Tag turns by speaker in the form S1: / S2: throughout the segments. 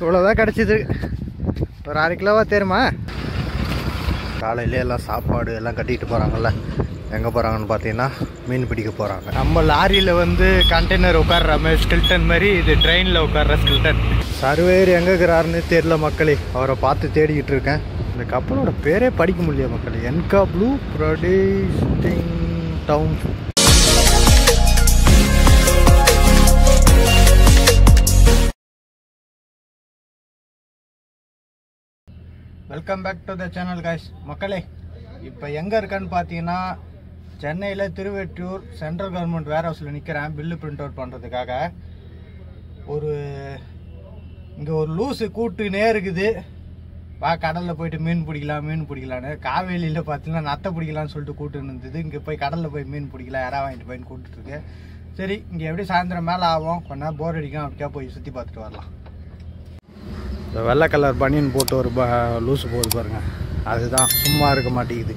S1: இவ்வளோதான் கிடச்சிது. ஒரு அரை கிலோவா தேருமா? காலையிலே எல்லாம் சாப்பாடு எல்லாம் கட்டிட்டு போகிறாங்கல்ல எங்கே போகிறாங்கன்னு பார்த்தீங்கன்னா மீன் பிடிக்க போகிறாங்க நம்ம லாரியில் வந்து கண்டெய்னர் உட்கார்ற மாதிரி ஸ்கில்டன் மாதிரி இது ட்ரெயினில் உட்கார்ற ஸ்கில்டன் சர்வேர் எங்கே இருக்கிறாருன்னு தெரியல மக்களே. அவரை பார்த்து தேடிக்கிட்டு இருக்கேன். இந்த கப்பலோட பேரே படிக்க முடியல மக்களே. என்கா blue producing down welcome back to the channel guys மக்களே இப்போ எங்கே இருக்கேன்னு பார்த்தீங்கன்னா சென்னையில் திருவெற்றியூர் சென்ட்ரல் கவர்மெண்ட் வேர் ஹவுஸில் நிற்கிறேன் பில்லு பிரிண்ட் அவுட் பண்ணுறதுக்காக ஒரு இங்கே ஒரு லூஸு கூட்டுனே இருக்குது. வா கடலில் போயிட்டு மீன் பிடிக்கலாம் மீன் பிடிக்கலான்னு. காவேரியில் பார்த்தீங்கன்னா நத்தை பிடிக்கலாம்னு சொல்லிட்டு கூட்டுன்னு இருந்தது. இங்கே போய் கடலில் போய் மீன் பிடிக்கலாம் யாராவது வாங்கிட்டு போயின்னு கூப்பிட்டுருக்கு சரி இங்கே எப்படி சாயந்தரம் மேலே ஆகும்? கொஞ்ச நேரம் போர் அடிக்கும் அப்படியே போய் சுற்றி பார்த்துட்டு வரலாம். இந்த வெள்ளை கலர் பனியன் போட்டு ஒரு ப லூஸு போகுது பாருங்கள் அதுதான் சும்மா இருக்க மாட்டேங்குது.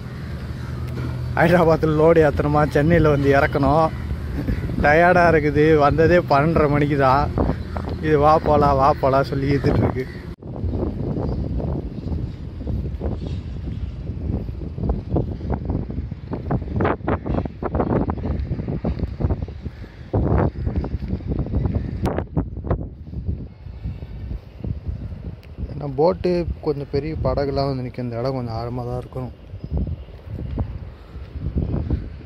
S1: ஹைதராபாத்தில் லோடு ஏற்றணுமா சென்னையில் வந்து இறக்கணும். டயர்டாக இருக்குது. வந்ததே பன்னெண்டரை மணிக்கு தான் இது வா போலா வா போலா சொல்லி ஏற்றுட்டு ஏன்னா போட்டு கொஞ்சம் பெரிய படகுலாம் வந்து நிற்கும் இந்த இடம் கொஞ்சம் ஆழமாக தான் இருக்கும்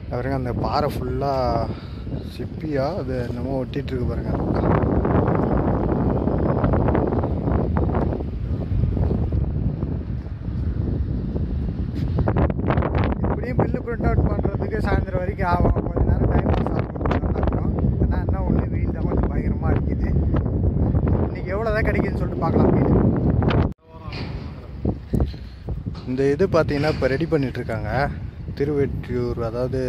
S1: பாருங்க அந்த பாறை ஃபுல்லாக சிப்பியாக அது என்னமோ ஒட்டிகிட்ருக்கு பாருங்க. இப்படியும் பில்லு பிரிண்ட் அவுட் பண்ணுறதுக்கு சாயந்தரம் வரைக்கும் ஆகும் கொஞ்ச நேரம் டைம் பாஸ் ஆகும் ஏன்னா என்ன ஒன்று வெயில் தான் கொஞ்சம் பயங்கரமாக அடிக்குது இன்னைக்கு எவ்வளோ தான் கிடைக்குதுன்னு சொல்லிட்டு பார்க்கலாம் மீன் இந்த இது பார்த்தீங்கன்னா இப்போ ரெடி பண்ணிகிட்ருக்காங்க இருக்காங்க திருவெற்றியூர் அதாவது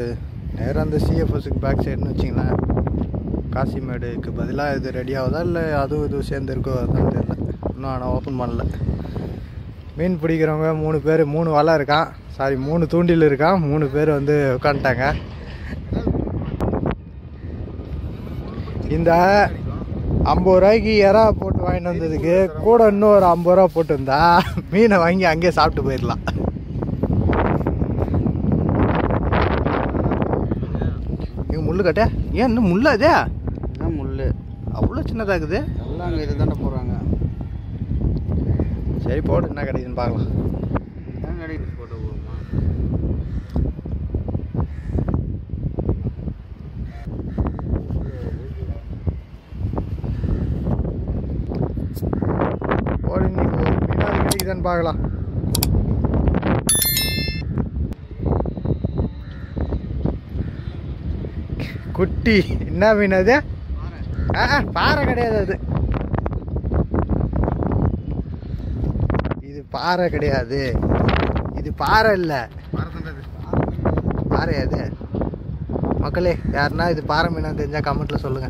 S1: நேராக அந்த சிஎஃப்எஸுக்கு பேக் சைடுன்னு வச்சிங்களேன். காசிமேடுக்கு பதிலாக இது ரெடி ஆகுதா இல்லை அதுவும் இதுவும் சேர்ந்து இருக்கோ அதான் தெரியல. இன்னும் ஆனால் ஓப்பன் பண்ணல. மீன் பிடிக்கிறவங்க மூணு பேர் மூணு வலை இருக்கான் சாரி மூணு தூண்டில் இருக்கான் மூணு பேர் வந்து உட்காந்துட்டாங்க இந்த ஐம்பது ரூபாய்க்கு இறா போட்டு வாங்கிட்டு வந்ததுக்கு கூட இன்னும் ஒரு ஐம்பது ரூபா போட்டுருந்தா மீனை வாங்கி அங்கேயே சாப்பிட்டு போயிடலாம். இங்கே முள்ளு கட்ட? ஏன் இன்னும் முள்ளு அதே
S2: முள்ளு.
S1: அவ்வளோ சின்னதாக இருக்குது.
S2: எல்லாம் அங்கே இது தானே போடுறாங்க.
S1: சரி போடு என்ன கிடைக்குதுன்னு பார்க்கலாம்
S2: இதான் கிடைக்குது போட்டோ போடுமா
S1: போடு இன்னைக்கு ஒரு மீனாவது கிடைக்குதான்னு பார்க்கலாம். குட்டி என்ன மீன் அது? ஆ பாறை கிடையாது அது. இது பாறை கிடையாது. இது பாறை இல்லை. பாறை அது. மக்களே யாருன்னா இது பாறை மீனா தெரிஞ்சா கமெண்ட்ல சொல்லுங்க.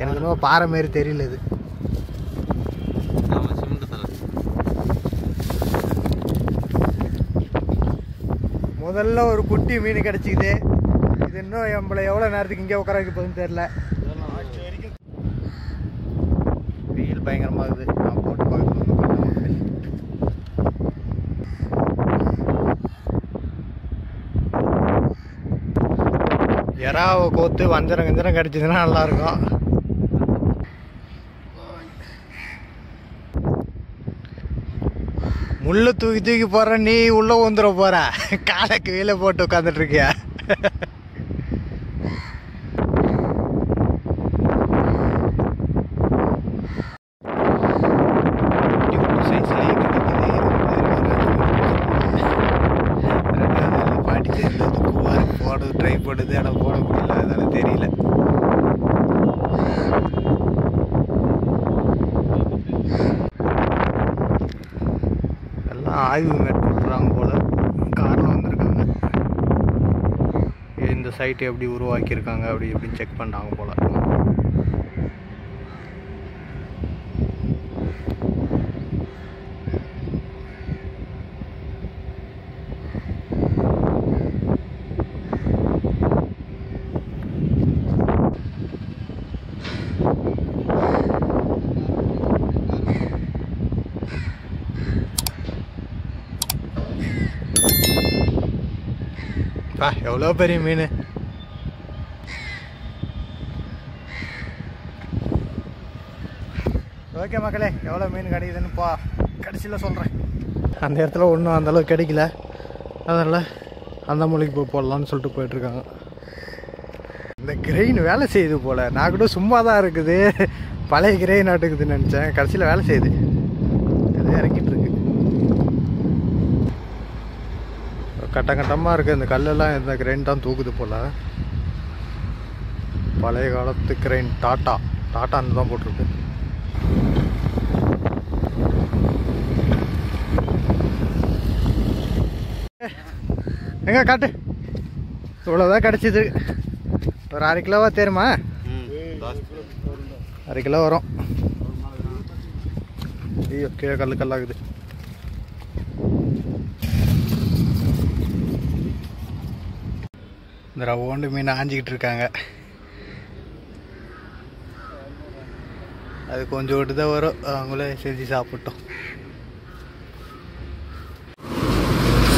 S1: எனக்கு என்னமோ பாறை மாரி தெரியல இது. முதல்ல ஒரு குட்டி மீன் கிடச்சிக்குது. இது இன்னும் நம்மளை எவ்வளோ நேரத்துக்கு இங்கே உட்கார வைக்க போகுதுன்னு தெரில வெயில் பயங்கரமாக இருக்குது. நான் போட்டு பார்க்கணும் எறாவை கோத்து வஞ்சரம் கஞ்சரம் கிடச்சிதுன்னா நல்லாயிருக்கும் முள்ளு தூக்கி தூக்கி போற நீ உள்ள வந்துட போற. காலை கீழே போட்டு உட்காந்துட்டு இருக்கியா குட்டி குட்டி sizeலயே கிடைக்குது. ரெண்டாவது பாட்டி சேர்ந்து குவாரி போடு ட்ரை பண்ணுது ஆனால் போட முடியல அதனால தெரியல எல்லாம் ஆய்வு மேற்கொள்கிறாங்க போல். காரில் வந்திருக்காங்க. இந்த சைட்டை எப்படி உருவாக்கியிருக்காங்க அப்படி எப்படின்னு செக் பண்ணாங்க போல் பா எவ்வளோ பெரிய மீன்? ஓகே மக்களே எவ்வளோ மீன் கிடைக்குதுன்னு பா கடைசியில் சொல்கிறேன் அந்த இடத்துல ஒன்றும் அந்தளவுக்கு கிடைக்கல. அதனால் அந்த மொழிக்கு போய் போடலான்னு சொல்லிட்டு போயிட்டுருக்காங்க. இந்த கிரெயின் வேலை செய்யுது போல். நான் கூட சும்மா தான் இருக்குது. பழைய கிரெயின் ஆட்டுக்குதுன்னு நினச்சேன். கடைசியில் வேலை செய்யுது அது இறக்கிட்டு இருக்கு கட்டம் கட்டமாக இருக்குது இந்த கல்லெல்லாம் இந்த கிரெயின் தான் தூக்குது போல். பழைய காலத்து கிரெயின் டாட்டா. டாட்டான்னு தான் போட்டிருக்கு. எங்க காட்டு? இவ்வளோதான் கிடச்சிது. ஒரு அரை கிலோவா தேருமா? அரை கிலோ வரும். ஐயோ கீழே கல்லு கல்லாகுது. இந்த ரவோண்டு மீன் ஆஞ்சிக்கிட்டு இருக்காங்க அது கொஞ்சோட்டு தான் வரும். அவங்களே செஞ்சு சாப்பிட்டோம்.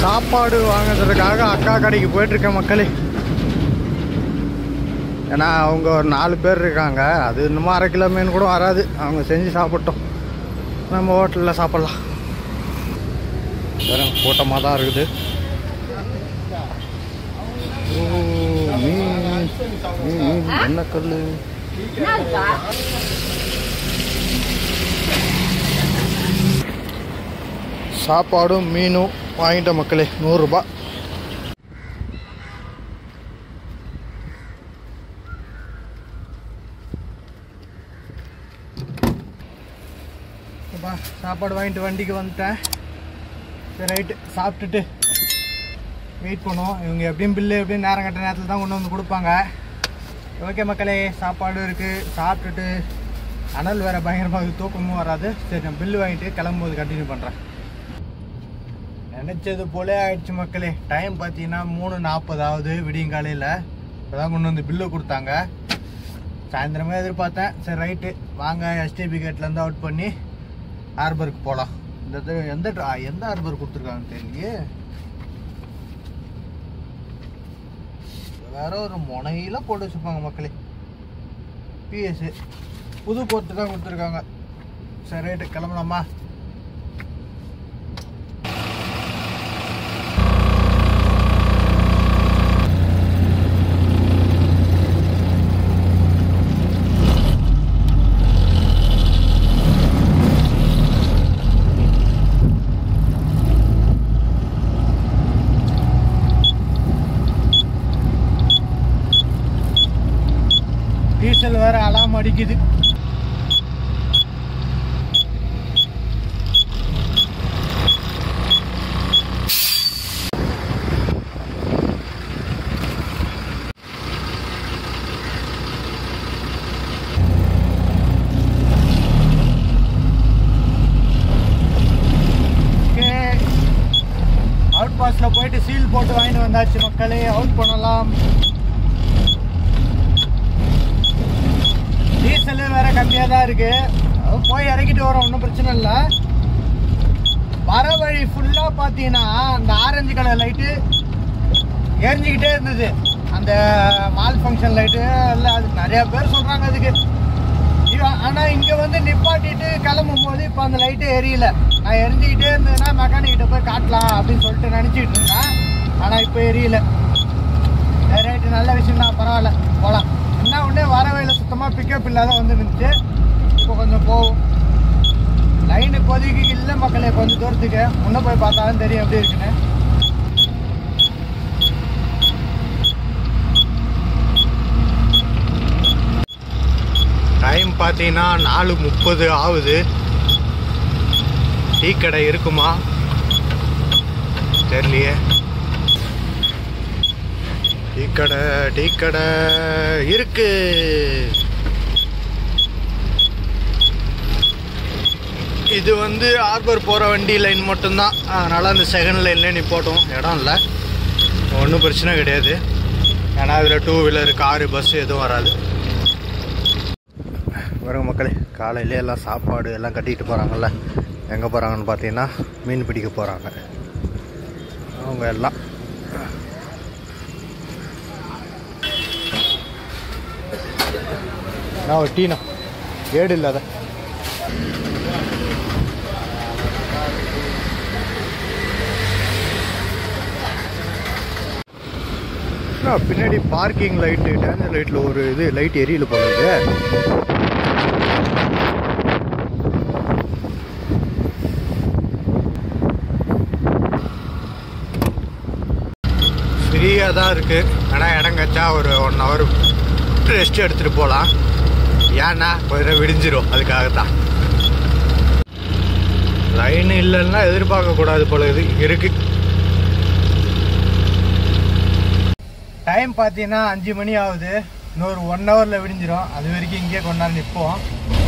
S1: சாப்பாடு வாங்குறதுக்காக அக்கா கடைக்கு போயிட்டுருக்கேன் மக்களே. ஏன்னா அவங்க ஒரு நாலு பேர் இருக்காங்க. அது இன்னமும் அரை கிலோ மீன் கூட வராது. அவங்க செஞ்சு சாப்பிட்டோம். நம்ம ஹோட்டலில் சாப்பிட்லாம். வெறும் கூட்டமாக தான் இருக்குது. என்ன கல் சாப்பாடும் மீனும் வாங்கிட்ட மக்களே நூறுரூபா. சாப்பாடு வாங்கிட்டு வண்டிக்கு வந்துட்டேன். சரி ரைட்டு சாப்பிட்டுட்டு வெயிட் பண்ணுவோம். இவங்க எப்படியும் பில்லு எப்படியும் நேரம் கட்ட நேரத்தில் தான் கொண்டு வந்து கொடுப்பாங்க. ஓகே மக்களே சாப்பாடு இருக்குது சாப்பிட்டுட்டு அனல் வேறு பயங்கரமாக தூக்கமும் வராது. சரி நான் பில்லு வாங்கிட்டு கிளம்பும்போது கண்டினியூ பண்ணுறேன் நினச்சது போலே ஆயிடுச்சு மக்களே. டைம் பார்த்தீங்கன்னா மூணு நாற்பதாவது விடியங்காலையில் இப்போ தான் கொண்டு வந்து பில்லு கொடுத்தாங்க. சாயந்தரமே எதிர்பார்த்தேன். சரி ரைட்டு வாங்க எஸ்டிபி கேட்லேருந்து அவுட் பண்ணி ஹார்பருக்கு போகலாம் இந்த இது எந்த எந்த ஹார்பர் கொடுத்துருக்காங்கன்னு தெரியலையே. வேற ஒரு முனையில போட்டு வச்சுருப்பாங்க மக்களே. பிஎஸ்சி புது போர்ட்டு தான் கொடுத்துருக்காங்க. சரி ரைட்டு கிளம்பலாமா டீசல் வேற அலாம் அடிக்குது. அவுட் பாஸ்ல போயிட்டு சீல் போட்டு வாங்கிட்டு வந்தாச்சு மக்களே. அவுட் பண்ணலாம் டீசலு வேற கம்மியாக தான் இருக்கு அது போய் இறக்கிட்டு வரோம் ஒன்றும் பிரச்சனை இல்லை. வர வழி ஃபுல்லாக பார்த்தீங்கன்னா அந்த ஆரஞ்சு கலர் லைட்டு எரிஞ்சிக்கிட்டே இருந்தது. அந்த மால் ஃபங்க்ஷன் லைட்டு இல்லை அது நிறையா பேர் சொல்கிறாங்க அதுக்கு. ஆனால் இங்கே வந்து நிப்பாட்டிட்டு கிளம்பும் போது இப்போ அந்த லைட்டு எரியல. நான் எரிஞ்சிக்கிட்டே இருந்ததுன்னா மெக்கானிக்கிட்ட போய் காட்டலாம் அப்படின்னு சொல்லிட்டு நினச்சிக்கிட்டு இருந்தேன். ஆனால் இப்போ எரியல. ரைட்டு நல்ல விஷயம் தான் பரவாயில்ல போகலாம் என்ன ஒன்று வர வழியில் சுத்தமாக பிக்கப் இல்லாத வந்து இருந்துச்சு இப்போ கொஞ்சம் போகும் லைன் இப்போதைக்கு இல்லை மக்களே கொஞ்சம் தூரத்துக்கு. முன்ன போய் பார்த்தாலும் தெரியும் எப்படி இருக்குன்னு. டைம் பார்த்தீங்கன்னா நாலு முப்பது ஆகுது. டீ கடை இருக்குமா? தெரியலையே. டீ கடை டீ கடை இருக்குது இது வந்து ஆர்பர் போகிற வண்டி லைன் மட்டும்தான். அதனால் அந்த செகண்ட் லைன்லேயே நிப்பாட்டும். இடம் இல்லை. ஒன்றும் பிரச்சனை கிடையாது. ஏன்னா அதில் டூ வீலர் காரு பஸ்ஸு எதுவும் வராது. வரும் மக்களே காலையிலே எல்லாம் சாப்பாடு எல்லாம் கட்டிக்கிட்டு போகிறாங்கல்ல எங்கே போகிறாங்கன்னு பார்த்தீங்கன்னா மீன் பிடிக்க போகிறாங்க அவங்க எல்லாம். நான் ஒரு டீனா ஏடு இல்லாத. பின்னாடி பார்க்கிங் லைட்டு டேஞ்சர் லைட்டில் ஒரு இது லைட் எரியல போல இது ஃப்ரீயாக தான் இருக்குது ஆனால் இடம் கச்சா ஒரு ஒன் ஹவர் ரெஸ்ட் எடுத்துகிட்டு போகலாம் ஏன்னா கொஞ்சம் விடிஞ்சிரும். அதுக்காக தான் லைன் இல்லைன்னா எதிர்பார்க்கக்கூடாது போல இது. இருக்குது டைம் பார்த்தீங்கன்னா அஞ்சு மணி ஆகுது. இன்னொரு ஒன் ஹவரில் விடிஞ்சிரும். அது வரைக்கும் இங்கேயே கொண்டாந்து நிற்போம்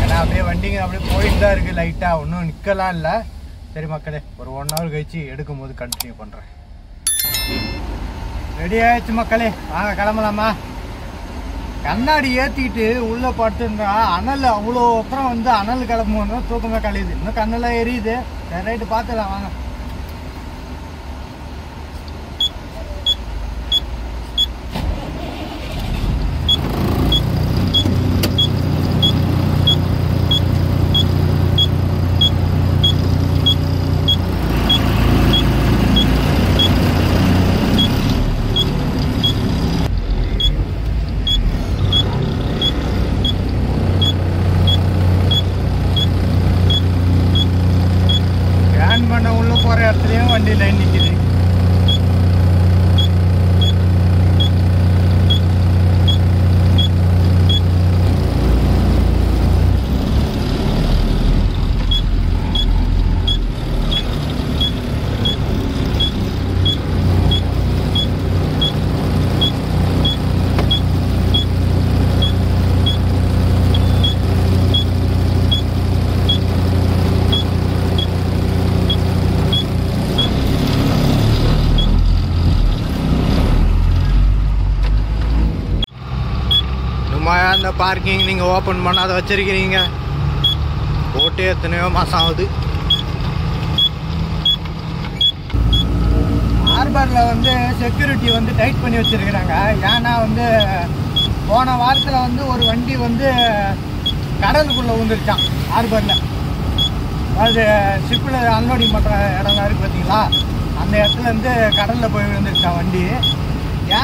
S1: ஏன்னா அப்படியே வண்டிங்க அப்படியே போயிட்டு தான் இருக்குது லைட்டாக ஒன்றும் நிற்கலாம் இல்லை. சரி மக்களே ஒரு ஒன் ஹவர் கழிச்சு எடுக்கும் போது கண்டினியூ பண்ணுறேன் ரெடி ஆயிடுச்சு மக்களே. வாங்க கிளம்பலாமா? கண்ணாடி ஏற்றிக்கிட்டு உள்ளே படுத்துருந்தா அனல் அவ்வளோ அப்புறம் வந்து அனல் கிளம்பும்போது தூக்கமே கழியுது இன்னும் கண்ணெல்லாம் எரியுது. சரி ரைட்டு பார்த்துக்கலாம் வாங்க ஸ்கேன் பண்ண உள்ள போகிற இடத்துலையும் வண்டி லைன் நிற்கிது சும்மா அந்த பார்க்கிங் நீங்கள் ஓப்பன் பண்ணாத வச்சுருக்கிறீங்க. போட்டு எத்தனையோ மாதம் ஆகுது. ஹார்பரில் வந்து செக்யூரிட்டி வந்து டைட் பண்ணி வச்சிருக்கிறாங்க. ஏன்னா வந்து போன வாரத்தில் வந்து ஒரு வண்டி வந்து கடலுக்குள்ளே வந்துருச்சான் ஹார்பரில் அது ஷிப்பில் அன்லோடிங் பண்ணுற இடம்லாம் இருக்குது பார்த்தீங்களா அந்த இடத்துல இருந்து கடலில் போய் விழுந்துருச்சான் வண்டி.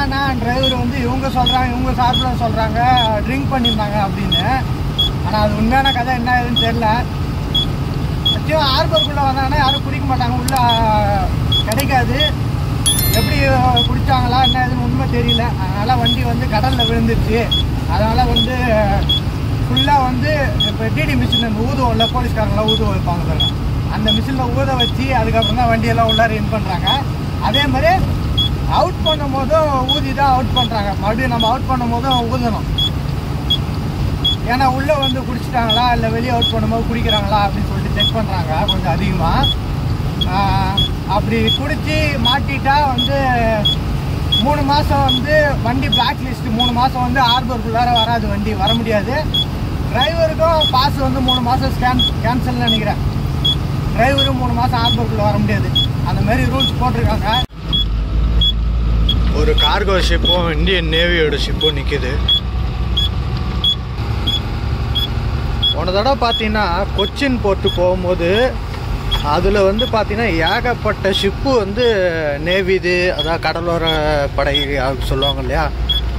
S1: ஏன்னா டிரைவர் வந்து இவங்க சொல்கிறாங்க இவங்க சாப்பிட சொல்கிறாங்க ட்ரிங்க் பண்ணியிருந்தாங்க அப்படின்னு. ஆனால் அது உண்மையான கதை என்ன ஏதுன்னு தெரில நிச்சயம் ஆர்பருக்குள்ளே வந்தாங்கன்னா யாரும் குடிக்க மாட்டாங்க உள்ளே கிடைக்காது. எப்படி குடிச்சாங்களா என்ன ஏதுன்னு உண்மை தெரியல. அதனால் வண்டி வந்து கடலில் விழுந்துருச்சு. அதனால் வந்து ஃபுல்லாக வந்து இப்போ டிடி மிஷின் இந்த ஊதுவோம்ல போலீஸ்காரங்களாம் ஊதுவ வைப்பாங்க பாருங்க. அந்த மிஷினில் ஊத வச்சு அதுக்கப்புறம் தான் வண்டியெல்லாம் உள்ளார இன் பண்ணுறாங்க அதே மாதிரி அவுட் பண்ணும் போதும் ஊதி தான் அவுட் பண்ணுறாங்க மறுபடியும் நம்ம அவுட் பண்ணும் போதும் ஊதணும். ஏன்னா உள்ளே வந்து குடிச்சிட்டாங்களா? இல்லை வெளியே அவுட் பண்ணும்போது குடிக்கிறாங்களா? அப்படின்னு சொல்லிட்டு செக் பண்ணுறாங்க கொஞ்சம் அதிகமாக அப்படி குடித்து மாட்டிட்டா வந்து மூணு மாதம் வந்து வண்டி பிளாக் லிஸ்ட் மூணு மாதம் வந்து ஆர்பருக்குள்ளார வராது வண்டி வர முடியாது. டிரைவருக்கும் பாஸ் வந்து மூணு மாதம் ஸ்கேன் கேன்சல்னு நினைக்கிறேன். டிரைவரும் மூணு மாதம் ஆர்பருக்குள்ளே வர முடியாது. அந்த மாதிரி ரூல்ஸ் போட்டிருக்காங்க. ஒரு கார்கோ ஷிப்பும் இந்தியன் நேவியோட ஷிப்பும் நிற்கிது போன தடவை பார்த்தீங்கன்னா கொச்சின் போர்ட்டு போகும்போது அதில் வந்து பார்த்தீங்கன்னா ஏகப்பட்ட ஷிப்பு வந்து நேவிது அதாவது கடலோர படை சொல்லுவாங்க இல்லையா?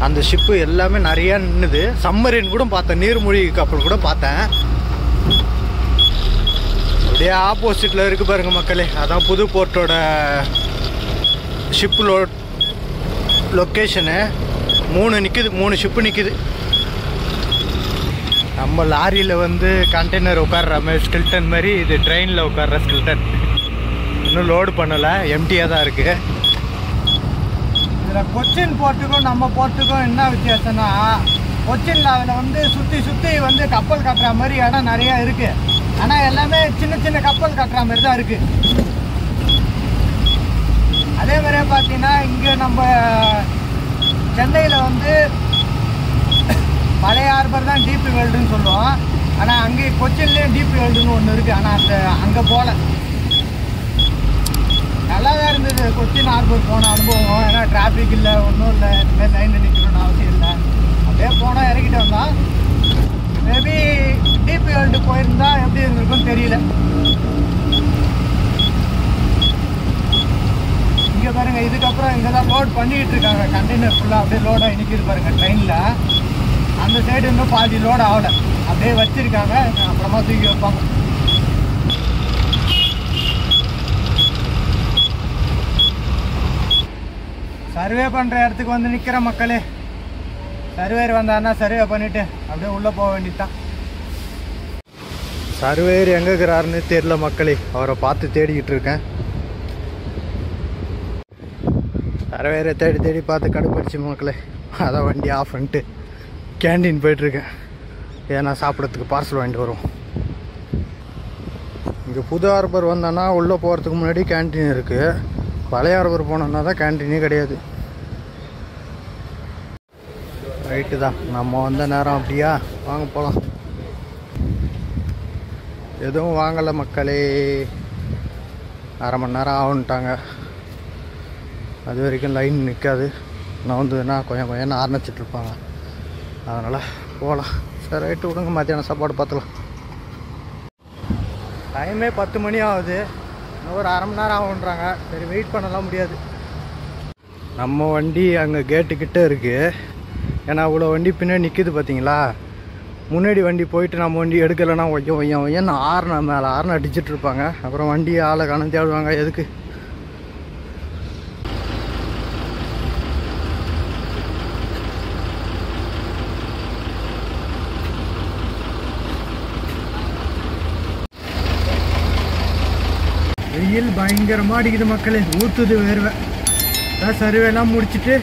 S1: அந்த ஷிப்பு எல்லாமே நிறையா நின்றுது சம்மரின் கூட பார்த்தேன். நீர்மூழ்கி கப்பல் கூட பார்த்தேன். அப்படியே ஆப்போசிட்டில் இருக்கு பாருங்கள் மக்களே. அதான் புது போர்ட்டோட ஷிப்பு லோட் லொக்கேஷனு மூணு நிற்குது மூணு ஷிப்பு நிற்குது நம்ம லாரியில் வந்து கண்டெய்னர் உட்கார்ற மாதிரி ஸ்கில்டன் மாதிரி இது ட்ரெயினில் உட்கார்ற ஸ்கில்டன் இன்னும் லோடு பண்ணலை எம்டியாக தான் இருக்குது இதில் கொச்சின் போர்ட்டுக்கும் நம்ம போர்ட்டுக்கும் என்ன வித்தியாசம்னா கொச்சின் அதில் வந்து சுற்றி சுற்றி வந்து கப்பல் கட்டுற மாதிரி இடம் நிறையா இருக்குது ஆனால் எல்லாமே சின்ன சின்ன கப்பல் கட்டுற மாதிரி தான் இருக்குது அதே மாதிரியே பார்த்தீங்கன்னா இங்கே நம்ம சென்னையில் வந்து பழைய ஹார்பர் தான் டிபி வேல்டுன்னு சொல்லுவோம். ஆனால் அங்கே கொச்சின்லேயும் டிபி வேல்டுன்னு ஒன்று இருக்குது ஆனால் அந்த அங்கே போகல நல்லா தான் இருந்தது. கொச்சின் ஹார்பர் போன அனுபவம். ஏன்னா டிராஃபிக் இல்லை ஒன்றும் இல்லை இந்த மாதிரி லைனில் நிற்கணும்னு அவசியம் இல்லை அப்படியே போனால் இறக்கிட்டு வந்தோம் மேபி டிபி வேர்ல்டு போயிருந்தா எப்படி இருந்திருக்கும்னு தெரியல இங்க பாருங்க இதுக்கப்புறம் பண்ணிக்கிட்டு இருக்காங்க கண்டெய்னர் ஃபுல்லாக அப்படியே லோடாக ஆகி பாருங்க ட்ரெயினில் அந்த சைடு இன்னும் பாதி லோடு ஆகல. அப்படியே வச்சிருக்காங்க. அப்புறமா தூக்கி வைப்பாங்க சர்வே பண்ணுற இடத்துக்கு வந்து நிற்கிற மக்களே சர்வேர் வந்தாருன்னா சர்வே பண்ணிவிட்டு அப்படியே உள்ளே போக வேண்டியதுதான். சர்வேர் எங்கே இருக்கிறாருன்னு தெரியல மக்களே. அவரை பார்த்து தேடிக்கிட்டு இருக்கேன். வேறு தேடி தேடி பார்த்து கடுப்பிடிச்சு மக்களே. அதான் வண்டி ஆஃப் பண்ணிட்டு கேண்டீன் போயிட்டுருக்கேன். ஏன்னா சாப்பிட்றதுக்கு பார்சல் வாங்கிட்டு வருவோம். இங்கே புது ஹார்பர் வந்தோன்னா உள்ளே போகிறதுக்கு முன்னாடி கேண்டீன் இருக்குது பழைய ஹார்பர் போனோன்னா தான் கேண்டீனே கிடையாது. ரைட்டு தான். நம்ம வந்த நேரம் அப்படியா? வாங்க போகலாம் எதுவும் வாங்கலை மக்களே. அரை மணி நேரம் ஆகுன்ட்டாங்க அது வரைக்கும் லைன் நிற்காது நான் வந்ததுன்னா கொஞ்சம் கொஞ்சம் ஆரம்பிச்சிட்ருப்பாங்க அதனால் போகலாம் சரி ரைட்டு விடுங்க. மத்தியானம் சாப்பாடு பார்த்துக்கலாம். டைமே பத்து மணி ஆகுது. இன்னும் ஒரு அரை மணி நேரம் ஆகுன்றாங்க சரி வெயிட் பண்ணலாம். முடியாது. நம்ம வண்டி அங்கே கேட்டுக்கிட்ட இருக்குது ஏன்னா அவ்வளோ வண்டி பின்னாடி நிற்கிது பார்த்தீங்களா? முன்னாடி வண்டி போயிட்டு நம்ம வண்டி எடுக்கலைன்னா ஒய்யம் ஒய்யம் ஒய்யன்னு ஆறுனா மேலே ஆறுனா அடிச்சிட்டு இருப்பாங்க. அப்புறம் வண்டி ஆளை காணும் தேடுவாங்க. எதுக்கு வெயில் பயங்கரமாக அடிக்குது மக்களே. ஊற்றுது வேர்வை. அதான் சர்வேலாம் முடிச்சுட்டு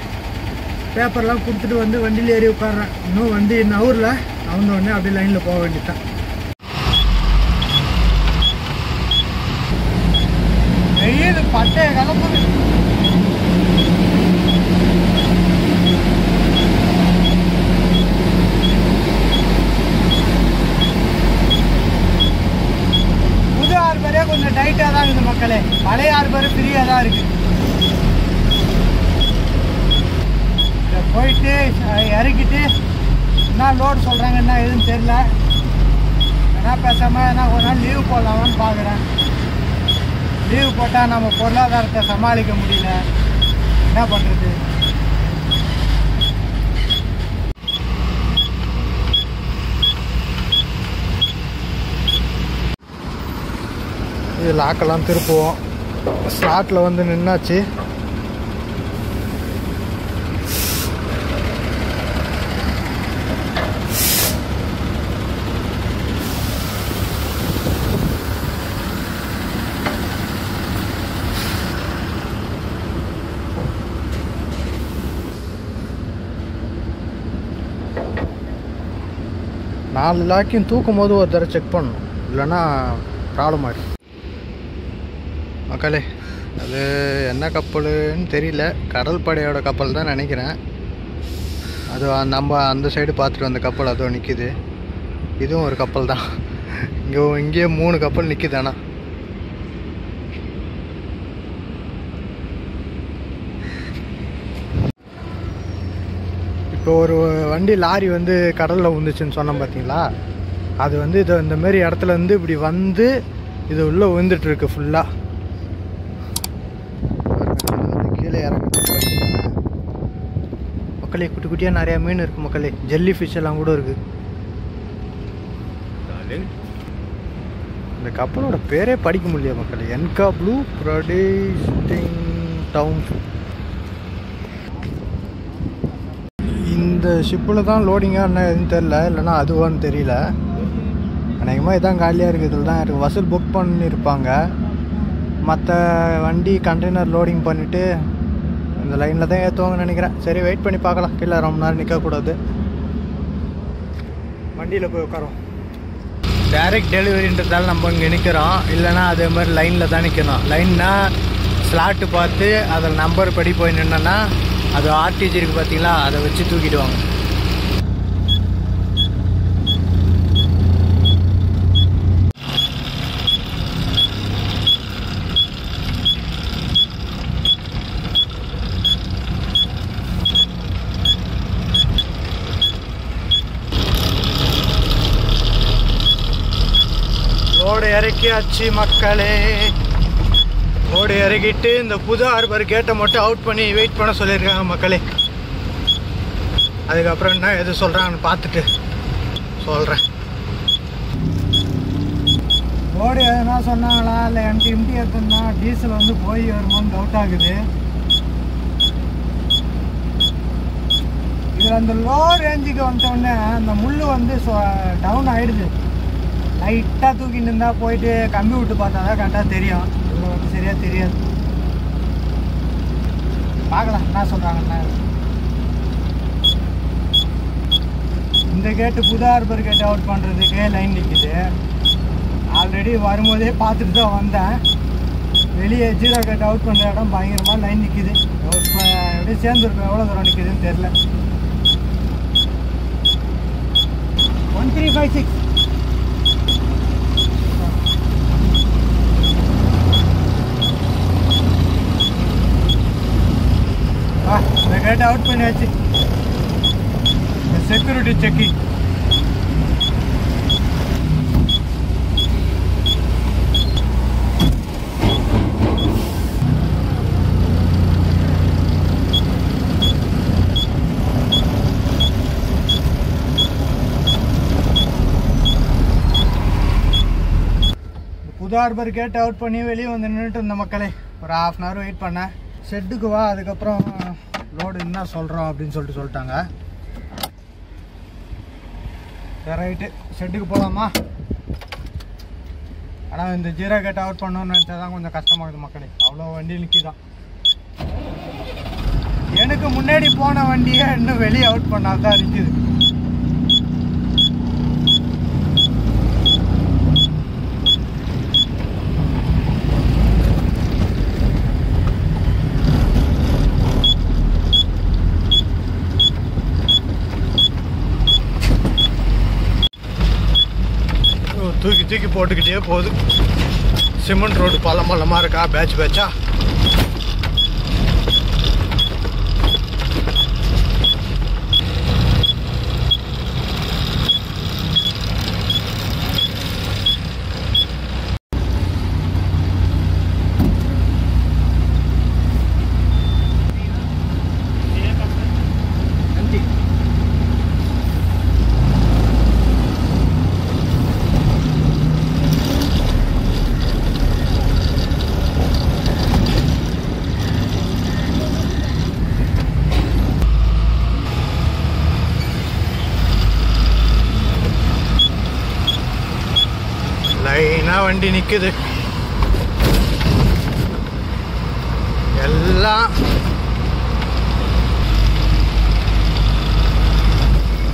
S1: பேப்பர்லாம் கொடுத்துட்டு வந்து வண்டியில் ஏறி உட்காடுறேன் இன்னும் வண்டி நவுரில் அவங்க உடனே அப்படியே லைனில் போக வேண்டியதான் வெயில் பட்டைய கிளம்புது புது ஆர்பரே கொஞ்சம் டைட்டாக தான் இருக்குது மக்களே பழைய ஆர்பர் ஃப்ரீயாக தான் இருக்குது இதை போயிட்டு இறக்கிட்டு என்ன லோடு சொல்கிறாங்க என்ன எதுன்னு தெரில ஏன்னா பேசாமல் என்ன ஒரு நாள் லீவு போடலாமான்னு பார்க்குறேன் லீவு போட்டால் நம்ம பொருளாதாரத்தை சமாளிக்க முடியல. என்ன பண்ணுறது இது லாக்கெல்லாம் திருப்புவோம். ஸ்லாட்டில் வந்து நின்னாச்சு. நாலு லாக்கையும் தூக்கும் போது ஒரு தடவை செக் பண்ணணும். இல்லைன்னா ப்ராப்ளம் ஆகிடும் மக்களே அது என்ன கப்பலுன்னு தெரியல. கடல் படையோட கப்பல் தான் நினைக்கிறேன். அது நம்ம அந்த சைடு பார்த்துட்டு வந்த கப்பல் அதுவும் நிற்கிது இதுவும் ஒரு கப்பல் தான். இங்கே இங்கேயே மூணு கப்பல் நிற்கிது ஆனால் இப்போ ஒரு வண்டி லாரி வந்து கடலில் விழுந்துச்சுன்னு சொன்னோம் பார்த்தீங்களா அது வந்து இதை இந்தமாரி இடத்துலருந்து இடத்துல இருந்து இப்படி வந்து இது உள்ளே விழுந்துட்டுருக்கு ஃபுல்லாக கீழே இறங்குறது மக்களே குட்டி குட்டியாக நிறையா மீன் இருக்குது மக்களே. ஜெல்லி ஃபிஷ் எல்லாம் கூட இருக்குது இந்த கப்பலோட பேரே படிக்க முடியல மக்களே. என்கா ப்ளூ ப்ரொடியூசிங் டவுன் இந்த ஷிப்பில் தான் லோடிங்காக என்ன எதுன்னு தெரில இல்லைன்னா அதுவான்னு தெரியல. அநேகமாக இதான் காலியாக இருக்குது இதில் தான் இருக்குது வசூல் புக் பண்ணியிருப்பாங்க மற்ற வண்டி கண்டெய்னர் லோடிங் பண்ணிவிட்டு இந்த லைனில் தான் ஏற்றுவாங்கன்னு நினைக்கிறேன். சரி வெயிட் பண்ணி பார்க்கலாம். கீழே ரொம்ப நேரம் நிற்கக்கூடாது வண்டியில் போய் உட்காரோம் டைரக்ட் டெலிவரின்றதால நம்ம இங்கே நிற்கிறோம் இல்லைன்னா அதே மாதிரி லைனில் தான் நிற்கணும் லைன்னா ஸ்லாட்டு பார்த்து அதில் நம்பர் படி போய் நின்னோன்னா அது ஆர்டிஜி இருக்குது பார்த்தீங்களா அதை வச்சு தூக்கிடுவாங்க. இறக்கியாச்சு மக்களே. லோடு இறக்கிட்டு இந்த புது ஹார்பர் கேட்டை மட்டும் அவுட் பண்ணி வெயிட் பண்ண சொல்லியிருக்காங்க மக்களே. அதுக்கப்புறம் என்ன எது சொல்கிறான்னு பார்த்துட்டு சொல்கிறேன் லோடு எதுனா சொன்னாங்களா? இல்லை எம்டி எம்டி எடுத்துனா டீசல் வந்து போய் வருமானு டவுட் ஆகுது. இதில் அந்த லோ ரேஞ்சுக்கு வந்தோடனே அந்த முள் வந்து டவுன் ஆயிடுது. லைட்டாக தூக்கிட்டு இருந்தால் போயிட்டு கம்பி விட்டு பார்த்தா தான் கரெக்டாக தெரியும். சரியாக தெரியாது. பார்க்கலாம் என்ன சொல்கிறாங்கண்ணா இந்த கேட்டு புது ஹார்பர் கேட்டு அவுட் பண்ணுறதுக்கே லைன் நிற்கிது ஆல்ரெடி வரும்போதே பார்த்துட்டு தான் வந்தேன். வெளியே ஜீரோ கேட் அவுட் பண்ணுற இடம் பயங்கரமாக லைன் நிற்கிது எப்படி சேர்ந்துருக்கோம் எவ்வளோ தூரம் நிற்கிதுன்னு தெரில ஒன் த்ரீ ஃபைவ் சிக்ஸ் இந்த கேட்டை அவுட் பண்ணியாச்சு செக்யூரிட்டி செக்கிங் புது ஹார்பர் கேட் அவுட் பண்ணி வெளியே வந்து நின்றுட்டு இருந்த மக்களே. ஒரு ஹாஃப் அன் ஹவர் வெயிட் பண்ணேன். ஷெட்டுக்கு வா அதுக்கப்புறம் ரோடு என்ன சொல்கிறோம் அப்படின்னு சொல்லிட்டு சொல்லிட்டாங்க. ரைட்டு. ஷெட்டுக்கு போகலாமா ஆனால் இந்த ஜீரோ கேட் அவுட் பண்ணணும்னு நினச்சா தான் கொஞ்சம் கஷ்டமாகுது மக்களே. அவ்வளோ வண்டி நிற்கிதான் எனக்கு முன்னாடி போன வண்டியை இன்னும் வெளியே அவுட் பண்ணாதான் தான் இருக்குது. தூக்கி போட்டுக்கிட்டே போகுது. சிமெண்ட் ரோடு பள்ளம் பள்ளமாக இருக்கா? பேட்ச் பேட்சா வண்டி நிற்குது எல்லாம்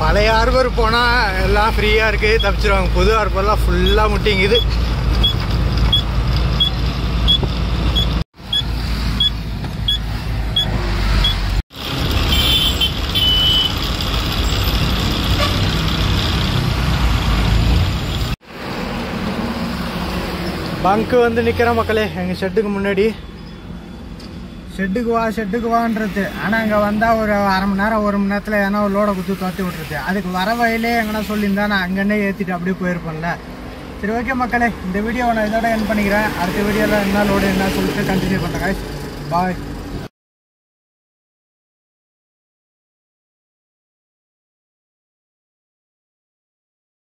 S1: பழைய ஹார்பர் போனால் எல்லாம் ஃப்ரீயாக இருக்குது தப்பிச்சிருவாங்க. புது ஹார்பர்லாம் ஃபுல்லாக முட்டிங்குது. பங்க்கு வந்து நிற்கிறேன் மக்களே. எங்கள் ஷெட்டுக்கு முன்னாடி. ஷெட்டுக்கு வா ஷெட்டுக்கு வான்றது. ஆனால் அங்கே வந்தால் ஒரு அரை மணி நேரம் ஒரு மணி நேரத்தில் ஏன்னா ஒரு லோடை குத்து துரத்தி விட்ருது அதுக்கு வர வயலே எங்கன்னா சொல்லியிருந்தா நான் அங்கன்னே ஏற்றிட்டு அப்படியே போயிருப்பேன்ல. சரி ஓகே மக்களே. இந்த வீடியோ நான் இதோட என் பண்ணிக்கிறேன். அடுத்த வீடியோவில் என்ன லோடு என்ன சொல்லிட்டு கண்டினியூ பண்ணுறேன் பாய்